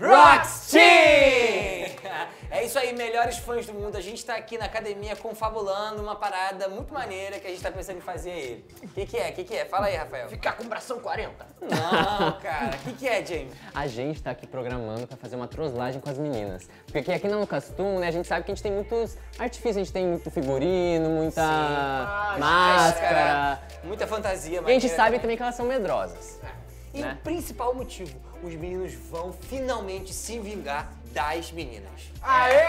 Rocks Team! É isso aí, melhores fãs do mundo. A gente tá aqui na academia confabulando uma parada muito maneira que a gente tá pensando em fazer ele. O que, que é? O que, que é? Fala aí, Rafael. Ficar com bração 40. Não, cara. O que, que é, James? A gente tá aqui programando pra fazer uma troslagem com as meninas. Porque aqui, aqui no Lucas Tum, né, a gente sabe que a gente tem muitos artifícios, a gente tem muito figurino, muita máscara. Muita fantasia, E a gente sabe também que elas são medrosas. E né? o principal motivo, os meninos vão finalmente se vingar das meninas. Aê!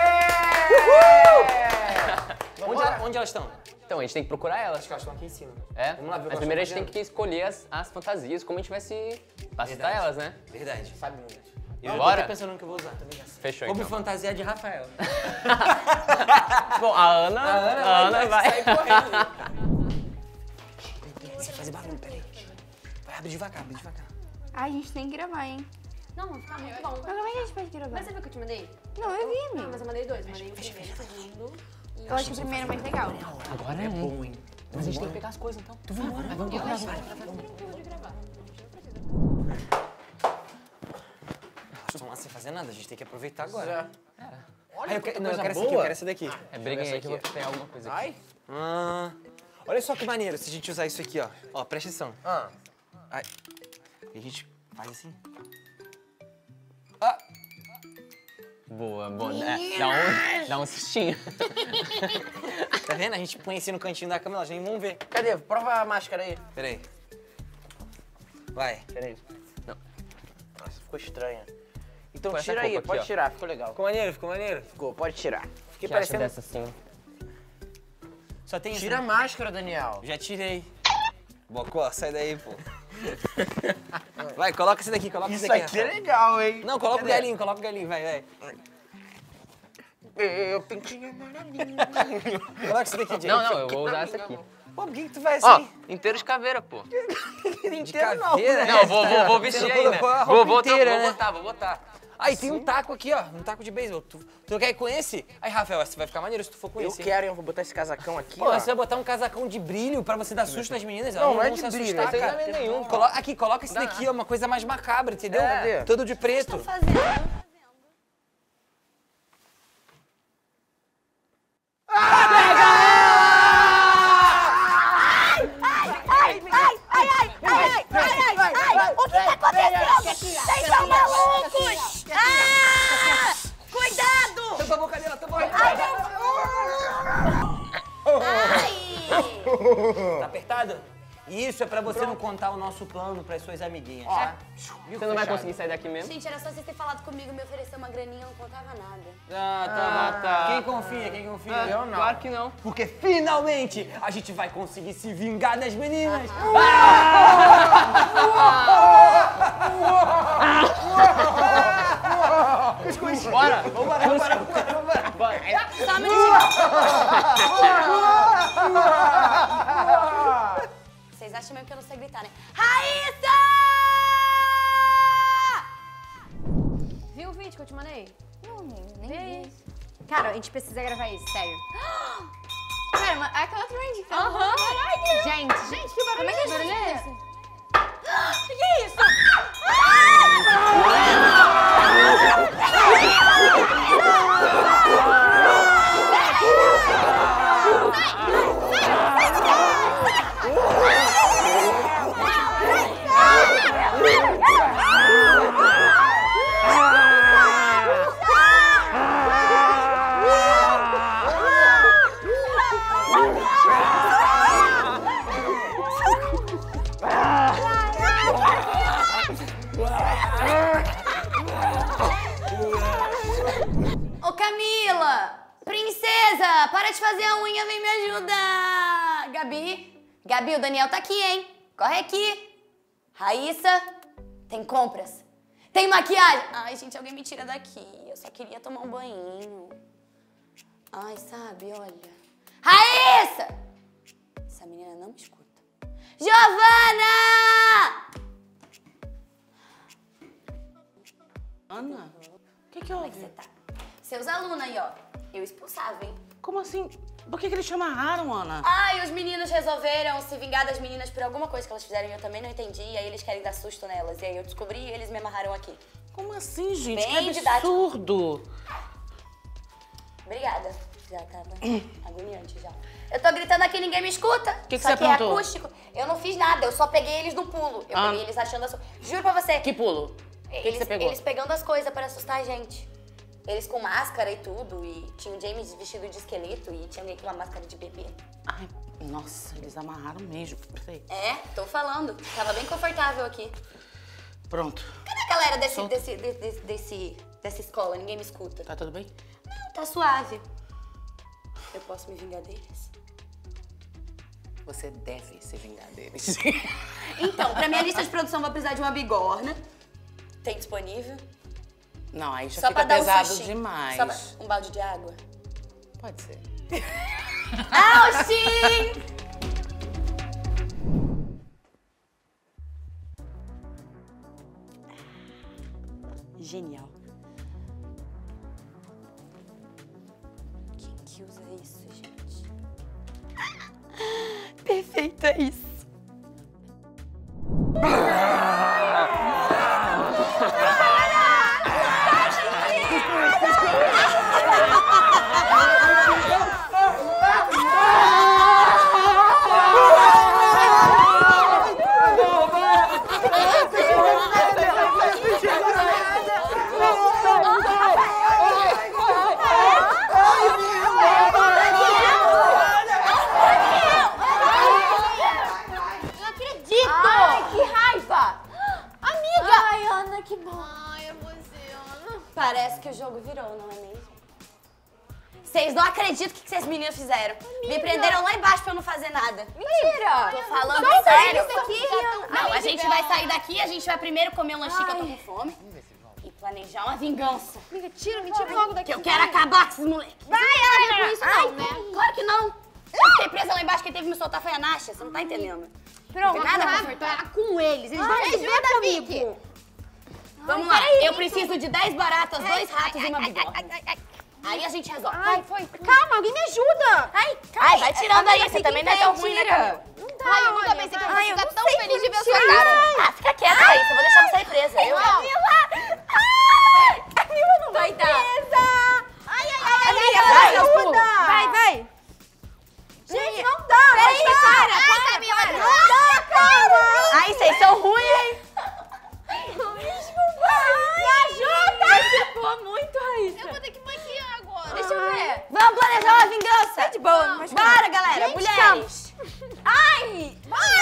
Onde, ela- onde elas estão? Então, a gente tem que procurar elas. Acho que elas estão aqui em cima. É? Vamos lá ver o que Mas primeiro a gente tem que escolher as, as fantasias, como a gente vai se passar Verdade. elas, né? Verdade. Sabe muito. Eu já tô Bora? até pensando no que eu vou usar também. Fechou, Vou me então. fantasiar de Rafael. Bom, a Ana, a Ana, vai. sair correndo. Você vai fazer barulho, peraí. Vai, abre devagar, abre devagar. Ai, a gente tem que gravar, hein? Não, vai ficar muito bom. Mas como é que a gente pode gravar? Mas você viu que eu te mandei? Não, eu vi, Não, amigo. mas eu mandei dois. Mandei o primeiro, o segundo. Eu acho que o primeiro é mais legal. Agora é bom, hein? Mas a gente tem que pegar as coisas, então. Tu vamos embora. Vamos tranquilo de gravar. Elas estão lá sem fazer nada, a gente tem que aproveitar agora. Olha Ah, eu que quero, não, eu coisa quero essa boa. aqui, eu quero essa daqui. É, briguem aí que eu vou pegar alguma coisa aqui. Ai. Ah, olha só que maneiro se a gente usar isso aqui, ó. Ó, presta atenção. Ah. Ai. E a gente faz assim. Ah, Boa, boa. É, dá, um, dá um sustinho. tá vendo? A gente põe assim no cantinho da câmera, nem vão ver. Cadê? Prova a máscara aí. Peraí. Vai. Peraí. Não. Nossa, ficou estranha. Então tira aí, aqui, pode ó. tirar, ficou legal. Ficou maneiro, ficou maneiro. Ficou, pode tirar. Fiquei que acha parecendo... dessa assim? Só tem Tira a máscara, Daniel. Já tirei. Bocó, sai daí, pô. Vai, coloca esse daqui, coloca esse Isso daqui. aqui é legal, hein? Não, coloca Cadê? o galinho, coloca o galinho, vai, vai. Eu pintinho amarelinho. Coloca esse daqui, Jay. Não, não, eu vou usar essa aqui. Pô, por que, que tu vai Ó, assim? inteiro de caveira, pô. de caveira? Não, eu vou, vou, vou Você vestir não aí, né? Vou, vou, inteira, vou né? botar, vou botar. Aí tem um taco aqui, ó. Um taco de beisebol. Tu, tu quer ir com esse? Aí, Rafael, você vai ficar maneiro se tu for com Eu esse. hein? quero, hein? Eu vou botar esse casacão aqui, Pô, ó. você vai botar um casacão de brilho pra você dar susto nas meninas? Não, Elas não é vão de se brilho, não é nenhum. Colo- aqui, coloca esse daqui, ó. Uma coisa mais macabra, entendeu? É. Todo de preto. Fazendo. Tá apertado? Isso é pra você não contar o nosso plano pras suas amiguinhas, tá? Você não vai conseguir sair daqui mesmo? Gente, era só vocês terem falado comigo, me oferecer uma graninha, eu não contava nada. Ah, tá, tá. Quem confia, quem confia? Eu não. Claro que não. Porque finalmente a gente vai conseguir se vingar das meninas. Bora! Vambora, vambora, vambora, vambora. Bora! Só um minutinho. Acham mesmo que eu não sei gritar, né? Raíssa! Viu o vídeo que eu te mandei? Não, nem aí. vi. Cara, a gente precisa gravar isso, sério. Cara, mas aquela trend. Aham. Gente, gente, que barulho é esse? Que que é isso? Ô Para de fazer a unha, vem me ajudar! Gabi? Gabi, o Daniel tá aqui, hein? Corre aqui! Raíssa, tem compras. Tem maquiagem. Ai, gente, alguém me tira daqui. Eu só queria tomar um banho. Ai, sabe, olha. Raíssa! Essa menina não me escuta. Giovana! Ana, o que que Como é que houve? você tá? Seus alunos aí, ó. Eu expulsava, hein? Como assim? Por que que eles te amarraram, Ana? Ai, os meninos resolveram se vingar das meninas por alguma coisa que elas fizeram e eu também não entendi. E aí eles querem dar susto nelas. E aí eu descobri e eles me amarraram aqui. Como assim, gente? Bem que didático. absurdo. Obrigada. Já tava agoniante já. Eu tô gritando aqui, ninguém me escuta. Que que Só você que é acústico. Eu não fiz nada, eu só peguei eles no pulo. Eu Ah. peguei eles achando Juro pra você. Que pulo? O que, que eles, você pegou? eles pegando as coisas pra assustar a gente. Eles com máscara e tudo. E tinha o James vestido de esqueleto e tinha alguém com uma máscara de bebê. Ai, nossa, eles amarraram mesmo. Peraí. É, tô falando. Tava bem confortável aqui. Pronto. Cadê a galera desse, desse, de- de- desse, dessa escola? Ninguém me escuta. Tá tudo bem? Não, tá suave. Eu posso me vingar deles? Você deve se vingar deles. Então, pra minha lista de produção, vou precisar de uma bigorna. Tem disponível? Não, aí já Só pra fica dar um pesado sustinho. demais. Só pra- um balde de água? Pode ser. Austin! Genial. Quem que usa isso, gente? Perfeito, é isso. Que o jogo virou, não é mesmo? Vocês não acreditam o que vocês meninos fizeram. Me prenderam lá embaixo pra eu não fazer nada. Mentira! Tô falando sério. aqui. Não, a gente vai sair daqui, a gente vai primeiro comer um lanchinho que eu tô com fome. E planejar uma vingança. Amiga, tira, me tira logo daqui. Que eu quero acabar com esses moleques. Vai, não com isso não, né? Claro que não. Eu fiquei presa lá embaixo, quem teve que me soltar foi a Nasha. Você não tá entendendo. Pronto, Nada vai confortável. parar com eles. Eles vão se ver comigo. Vamos lá. Eu preciso de 10 baratas, dois ratos e uma bigorna. Aí a gente resolve. Ai, foi. Calma, alguém me ajuda. Ai, ai, vai tirando aí, você também não é tão ruim, né, Camila? Não dá, Ai, eu nunca pensei que eu fosse ficar tão feliz de ver a sua cara. Ah, fica quieta, Raíssa, eu vou deixar você presa. Eu não. Ai!